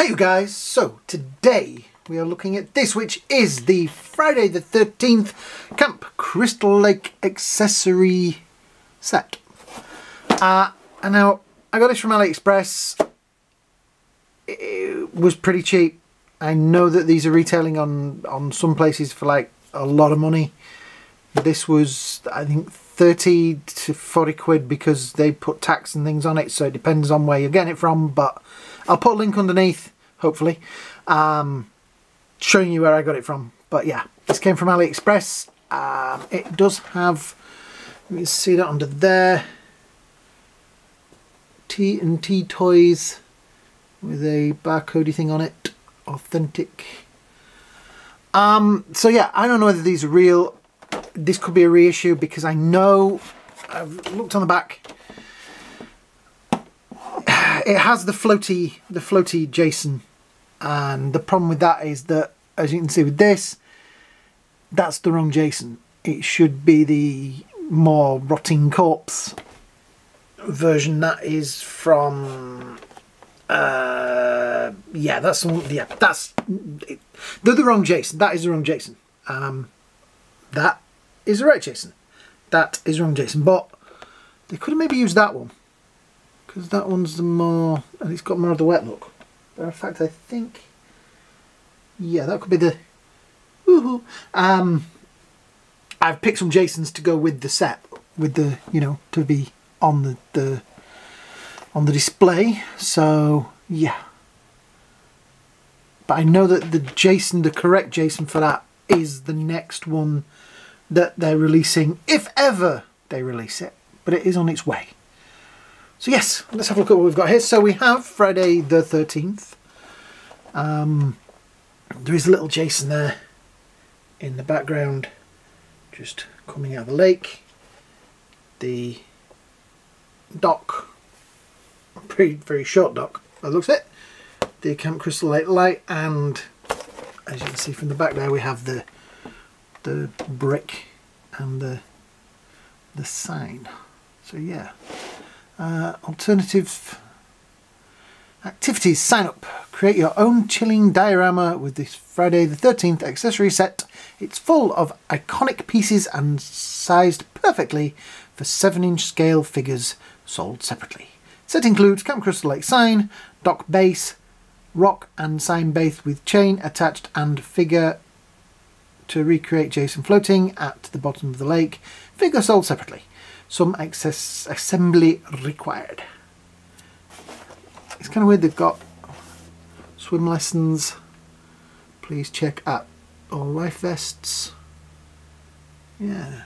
Hey you guys, so today we are looking at this which is the Friday the 13th Camp Crystal Lake accessory set. Uh, and now I got this from AliExpress. It was pretty cheap. I know that these are retailing on, on some places for like a lot of money. This was I think 30 to 40 quid because they put tax and things on it so it depends on where you're getting it from but I'll put a link underneath hopefully um, showing you where I got it from. But yeah this came from AliExpress. Um, it does have you can see that under there. T and T toys with a barcodey thing on it. Authentic. Um so yeah I don't know whether these are real. This could be a reissue because I know I've looked on the back. It has the floaty, the floaty Jason, and the problem with that is that, as you can see with this, that's the wrong Jason. It should be the more rotting corpse version. That is from, uh, yeah, that's yeah, that's they're the wrong Jason. That is the wrong Jason. Um, that is the right, Jason. That is wrong, Jason. But they could have maybe used that one. Because that one's the more... And it's got more of the wet look. But in fact, I think... Yeah, that could be the... Woohoo! Um, I've picked some Jasons to go with the set. With the, you know, to be on the... the on the display. So, yeah. But I know that the Jason, the correct Jason for that is the next one that they're releasing, if ever they release it, but it is on its way. So yes, let's have a look at what we've got here. So we have Friday the 13th. Um, there is a little Jason there in the background, just coming out of the lake. The dock, pretty very short dock, that looks it. The Camp Crystal Lake light, and as you can see from the back there, we have the the brick and the the sign so yeah uh, alternative activities sign up create your own chilling diorama with this Friday the 13th accessory set it's full of iconic pieces and sized perfectly for 7 inch scale figures sold separately set includes Camp Crystal Lake sign dock base rock and sign base with chain attached and figure to recreate Jason floating at the bottom of the lake. Figure sold separately. Some excess assembly required. It's kind of weird they've got swim lessons. Please check at all life vests. Yeah.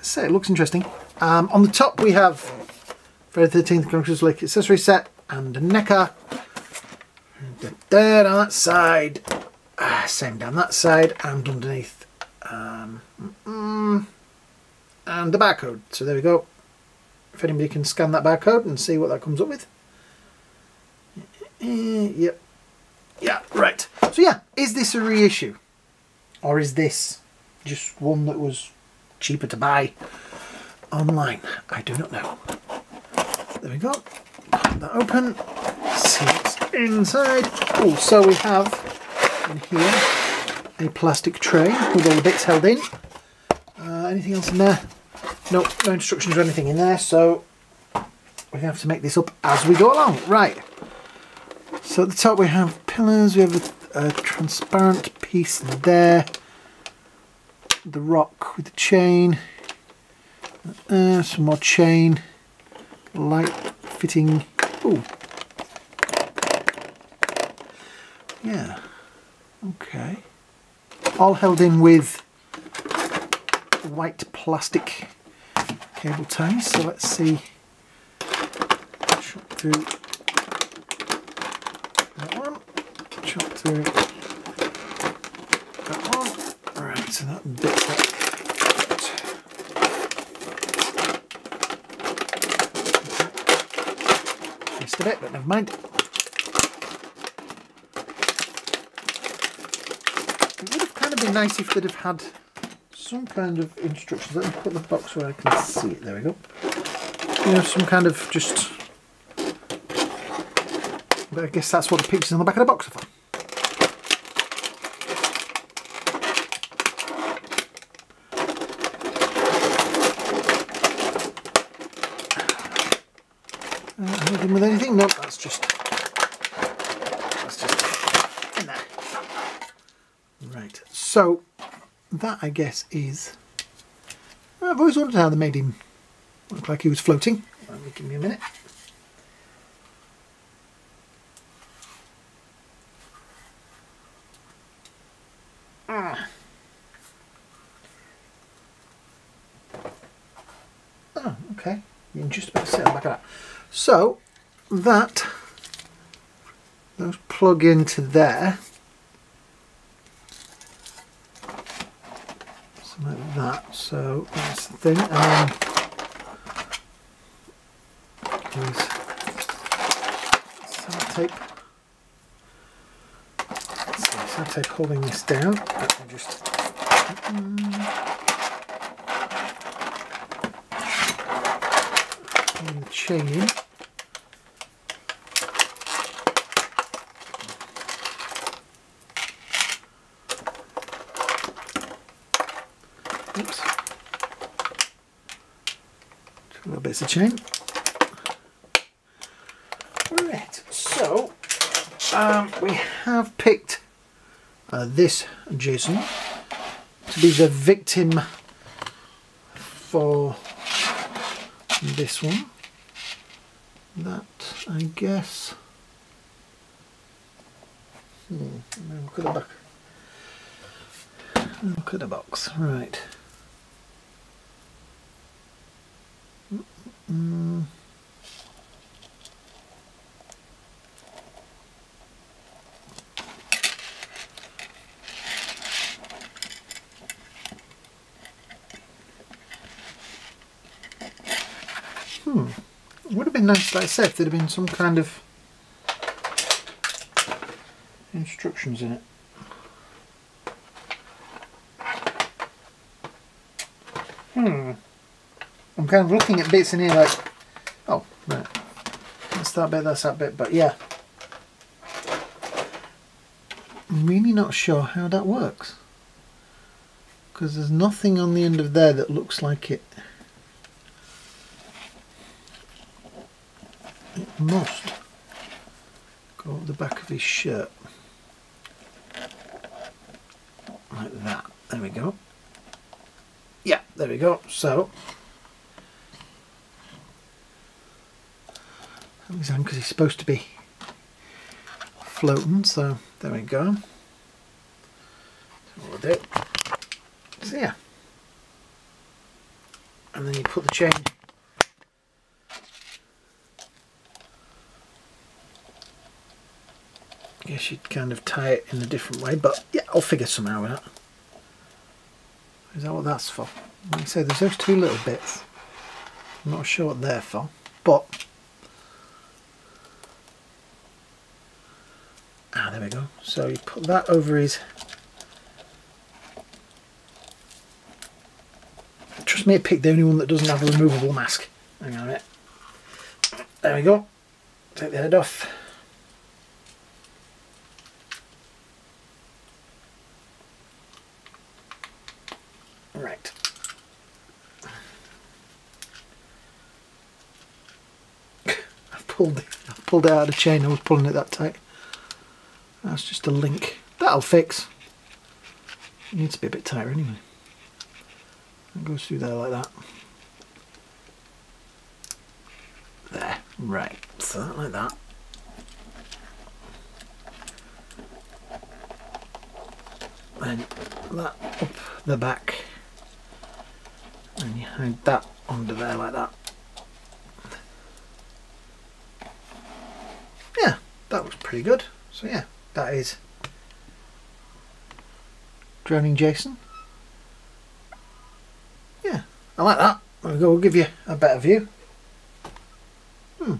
So it looks interesting. Um, on the top we have Friday 13th Crystal Lake accessory set and a NECA. There on that side uh, same down that side and underneath um, mm, and the barcode. So there we go. If anybody can scan that barcode and see what that comes up with. Uh, yep. Yeah right. So yeah is this a reissue? Or is this just one that was cheaper to buy online? I do not know. There we go. That open. See what's inside. Oh so we have in here a plastic tray with all the bits held in. Uh, anything else in there? No, no instructions or anything in there, so we have to make this up as we go along. Right. So at the top we have pillars, we have a, a transparent piece there, the rock with the chain, uh, some more chain, light fitting. Ooh. Yeah. Okay. All held in with white plastic cable ties. So let's see. Chop through that one. Chop through that one. Alright, so that bit Missed a bit, but never mind. be nice if they'd have had some kind of instructions. Let me put the box where I can see it. There we go. You know, some kind of just But I guess that's what the pictures on the back of the box are for. Uh, with anything? Nope, that's just that's just in there. Right. So that I guess is. I've always wondered how they made him look like he was floating. Give me a minute. Ah. Oh, okay. You can just about sit on back that. So that those plug into there. Something like that. So that's the thing. Use tape. So tape holding this down. Let me just mm. and the chain in. Oops. Little bits of chain. Right, so um, we have picked uh, this Jason to be the victim for this one. That, I guess. Hmm, look at the back. Look at the box, right. Mm. Hmm. It would have been nice, like I said, if there'd have been some kind of instructions in it. Hmm. I'm kind of looking at bits in here like, oh, right. That's that bit, that's that bit, but yeah. I'm really not sure how that works. Because there's nothing on the end of there that looks like it. It must go up the back of his shirt. Like that. There we go. Yeah, there we go. So, because he's supposed to be floating, so there we go. So we'll do. So yeah. And then you put the chain I guess you'd kind of tie it in a different way, but yeah, I'll figure somehow out. Is that what that's for? Like I say, there's those two little bits. I'm not sure what they're for, but ah, there we go. So you put that over his. Trust me, I picked the only one that doesn't have a removable mask. Hang on a minute. There we go. Take the head off. Right. I've pulled I've pulled it out of the chain, I was pulling it that tight. That's just a link. That'll fix. It needs to be a bit tighter anyway. It goes through there like that. There, right. So that like that. And that up the back and you hide that under there like that. Yeah, that looks pretty good. So yeah, that is Drowning Jason. Yeah, I like that. We go, we'll give you a better view. Hmm.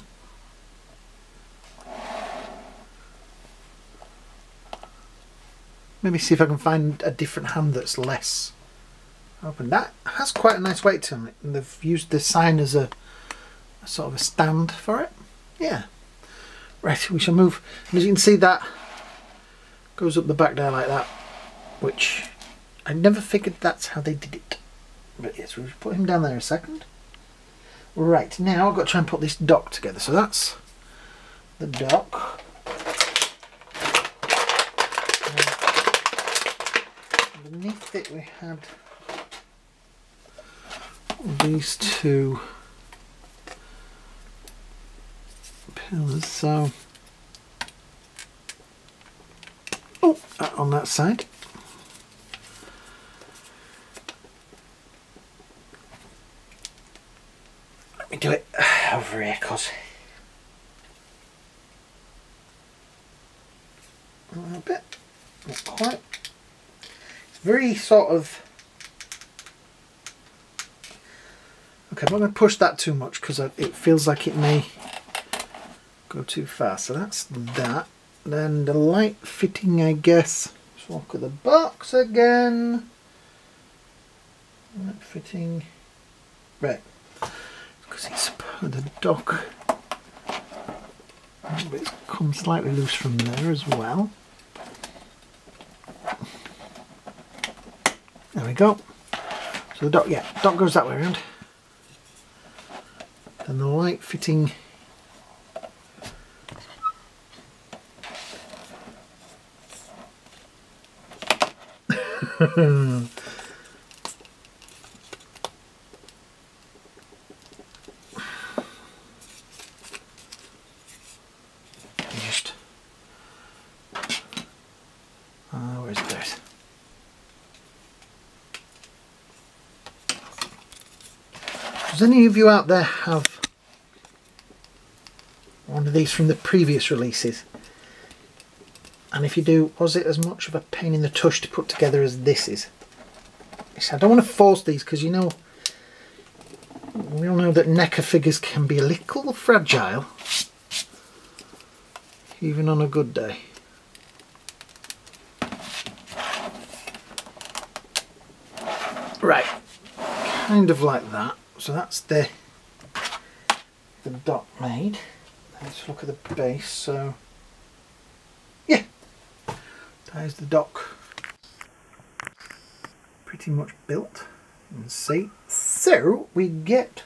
Let me see if I can find a different hand that's less open. That has quite a nice weight to it. And they've used the sign as a, a sort of a stand for it. Yeah. Right. Right, we shall move. And as you can see, that goes up the back there like that, which I never figured that's how they did it. But yes, we'll put him down there a second. Right, now I've got to try and put this dock together. So that's the dock. underneath it we had these two pillars. So, oh, on that side. Let me do it over here, cause a little bit, not quite. It's very sort of. Okay, I'm not going to push that too much because it feels like it may go too fast. So that's that. Then the light fitting, I guess. Let's look at the box again. Light fitting. Right. Because it's the dock. It's come slightly loose from there as well. There we go. So the dock, yeah, dock goes that way around. And the light fitting Just. Uh, where's? Does any of you out there have one of these from the previous releases? And if you do, was it as much of a pain in the tush to put together as this is? I don't want to force these because you know, we all know that NECA figures can be a little fragile, even on a good day. Right, kind of like that. So that's the the dot made. Let's look at the base. So there's the dock. Pretty much built and see. So we get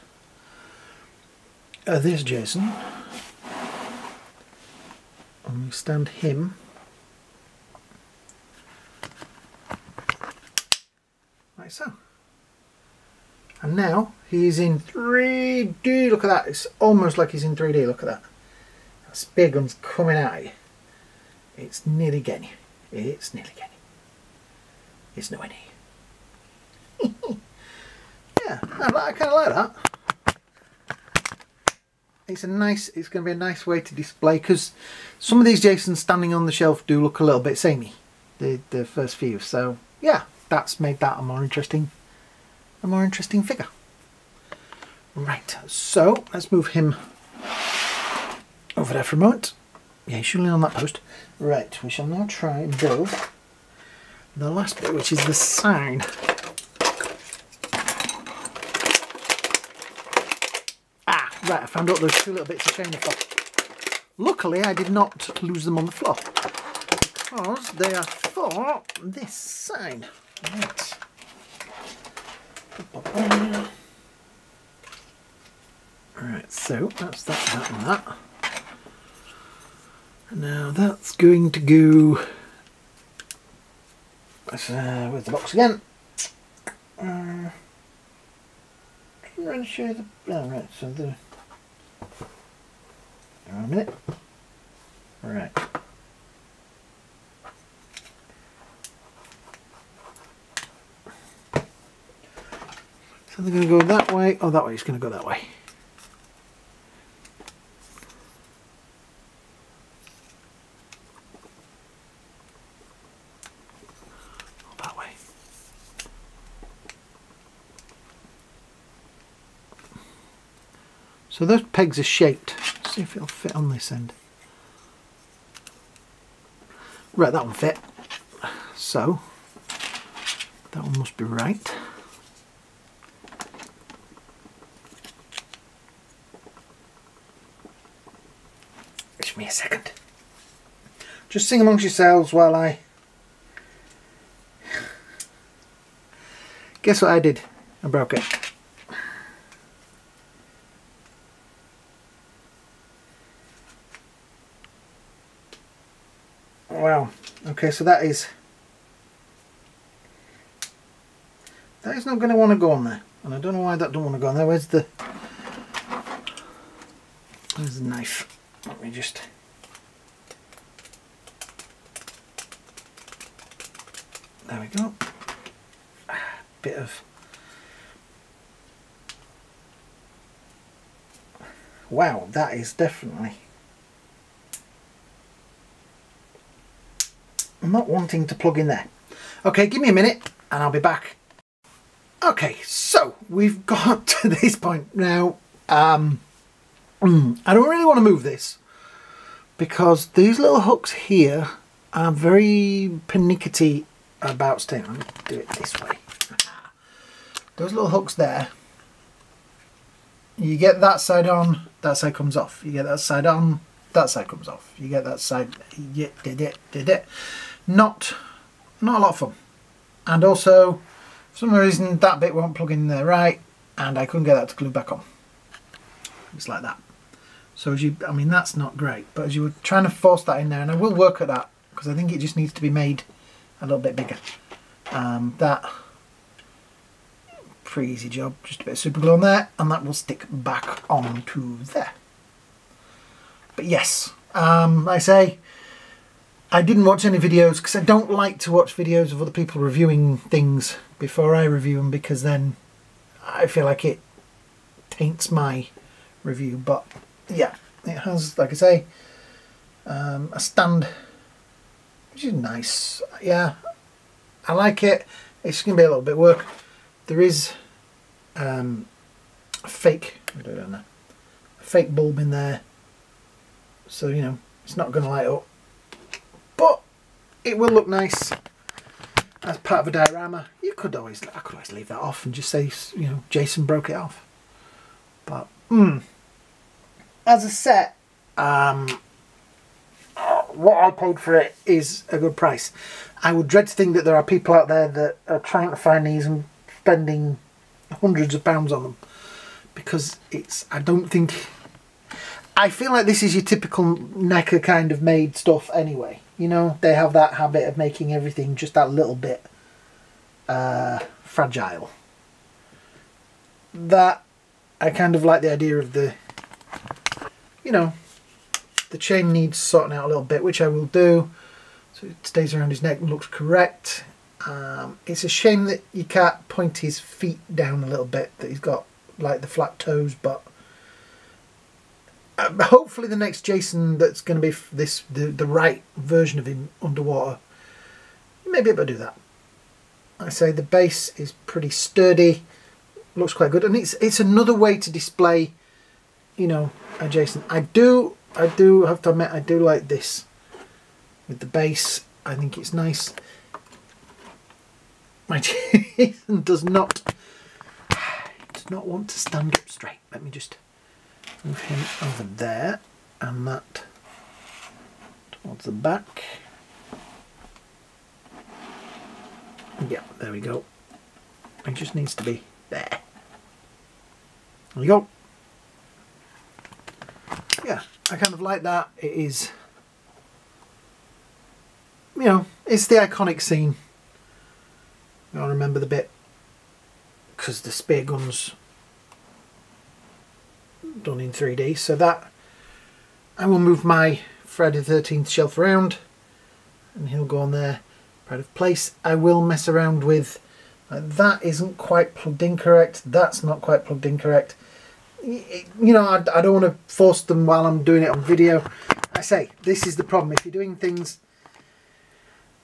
uh, this Jason and we stand him like so. And now he's in 3D. Look at that. It's almost like he's in 3D. Look at that. That spear gun's coming at you. It's nearly getting you. It's nearly getting. It's near you. yeah, I kind of like that. It's a nice. It's going to be a nice way to display because some of these Jasons standing on the shelf do look a little bit samey. The the first few. So yeah, that's made that a more interesting, a more interesting figure. Right. So let's move him over there for a moment. Yeah, he's surely on that post. Right, we shall now try and build the last bit, which is the sign. Ah, right, I found out there's two little bits of chain cloth. Luckily, I did not lose them on the floor because they are for this sign. Right. Right, so that's that, that, and that. Now that's going to go. Uh, with the box again? Uh, I'm show you the. Oh, right, so the. Hang a minute. Right. So they're going to go that way. Oh, that way. It's going to go that way. So those pegs are shaped. Let's see if it'll fit on this end. Right, that one fit. So, that one must be right. Give me a second. Just sing amongst yourselves while I... Guess what I did? I broke it. Wow. Okay, so that is... That is not going to want to go on there. And I don't know why that don't want to go on there. Where's the... Where's the knife? Let me just... There we go. Bit of... Wow, that is definitely... I'm not wanting to plug in there. Okay, give me a minute and I'll be back. Okay, so we've got to this point now. Um, mm, I don't really want to move this because these little hooks here are very pernickety about staying. Do it this way. Those little hooks there, you get that side on, that side comes off. You get that side on, that side comes off. You get that side, you did it, did it not not a lot of fun. And also for some reason that bit won't plug in there right and I couldn't get that to glue back on. It's like that. So as you I mean that's not great but as you were trying to force that in there and I will work at that because I think it just needs to be made a little bit bigger. Um, that pretty easy job. Just a bit of super glue on there and that will stick back onto there. But yes um, I say I didn't watch any videos because I don't like to watch videos of other people reviewing things before I review them because then I feel like it taints my review. But yeah, it has, like I say, um, a stand, which is nice. Yeah, I like it. It's going to be a little bit work. There is um, a fake, I don't know, a fake bulb in there. So, you know, it's not going to light up it will look nice as part of a diorama. You could always, I could always leave that off and just say, you know, Jason broke it off. But, hmm, as a set, um, what I paid for it is a good price. I would dread to think that there are people out there that are trying to find these and spending hundreds of pounds on them because it's, I don't think, I feel like this is your typical NECA kind of made stuff anyway. You know, they have that habit of making everything just that little bit uh, fragile. That I kind of like the idea of the, you know, the chain needs sorting out a little bit, which I will do. So it stays around his neck and looks correct. Um, it's a shame that you can't point his feet down a little bit, that he's got like the flat toes, but uh, hopefully the next Jason that's going to be this the, the right version of him underwater maybe able to do that. I say the base is pretty sturdy looks quite good and it's it's another way to display you know a Jason. I do I do have to admit I do like this. With the base I think it's nice. My Jason does not does not want to stand up straight. Let me just move him over there and that towards the back. Yeah, there we go. It just needs to be there. There we go. Yeah, I kind of like that. It is, you know, it's the iconic scene. I remember the bit because the spear guns done in 3D. So that I will move my Friday the 13th shelf around and he'll go on there. out of place. I will mess around with uh, that isn't quite plugged in correct. That's not quite plugged in correct. You know, I, I don't want to force them while I'm doing it on video. I say, this is the problem. If you're doing things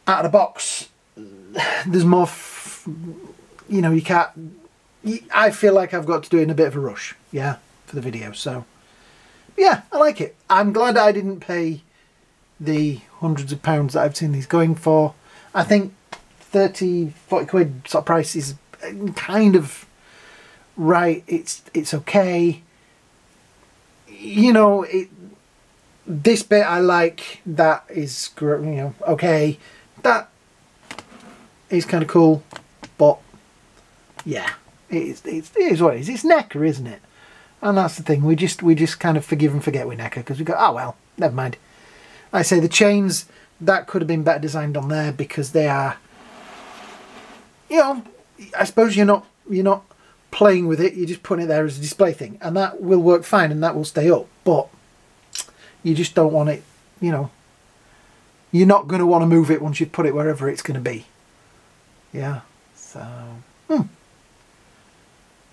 out of the box, there's more, you know, you can't, I feel like I've got to do it in a bit of a rush. Yeah for the video. So yeah, I like it. I'm glad I didn't pay the hundreds of pounds that I've seen these going for. I think 30, 40 quid sort of price is um, kind of right. It's it's okay. You know, it this bit I like. That is, you know, okay. That is kind of cool, but yeah, it's, it's, it is what it is. It's NECA, isn't it? And that's the thing. We just we just kind of forgive and forget with NECA because we go, oh well, never mind. I say the chains that could have been better designed on there because they are, you know, I suppose you're not you're not playing with it. You're just putting it there as a display thing, and that will work fine and that will stay up. But you just don't want it, you know. You're not going to want to move it once you've put it wherever it's going to be. Yeah. So, hmm.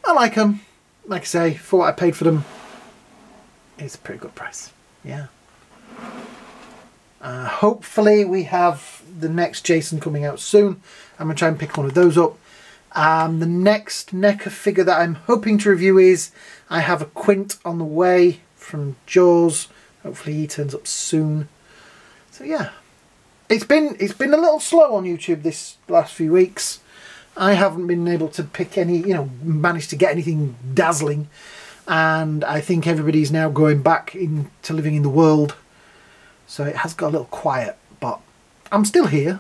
I like them. Like I say, for what I paid for them, it's a pretty good price. Yeah. Uh, hopefully we have the next Jason coming out soon. I'm going to try and pick one of those up. Um, the next NECA figure that I'm hoping to review is I have a Quint on the way from Jaws. Hopefully he turns up soon. So yeah, it's been it's been a little slow on YouTube this last few weeks. I haven't been able to pick any, you know, manage to get anything dazzling. And I think everybody's now going back into living in the world. So it has got a little quiet, but I'm still here.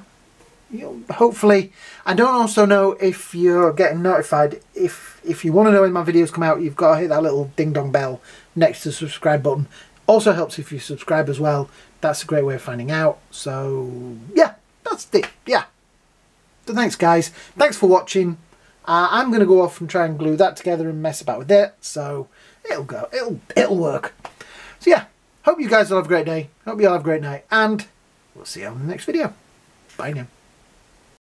You know, hopefully, I don't also know if you're getting notified. If if you want to know when my videos come out, you've got to hit that little ding dong bell next to the subscribe button. Also helps if you subscribe as well. That's a great way of finding out. So yeah, that's it. Yeah. So thanks guys. Thanks for watching. Uh, I'm going to go off and try and glue that together and mess about with it. So it'll go. It'll it'll work. So yeah. Hope you guys will have a great day. Hope you all have a great night. And we'll see you on the next video. Bye now.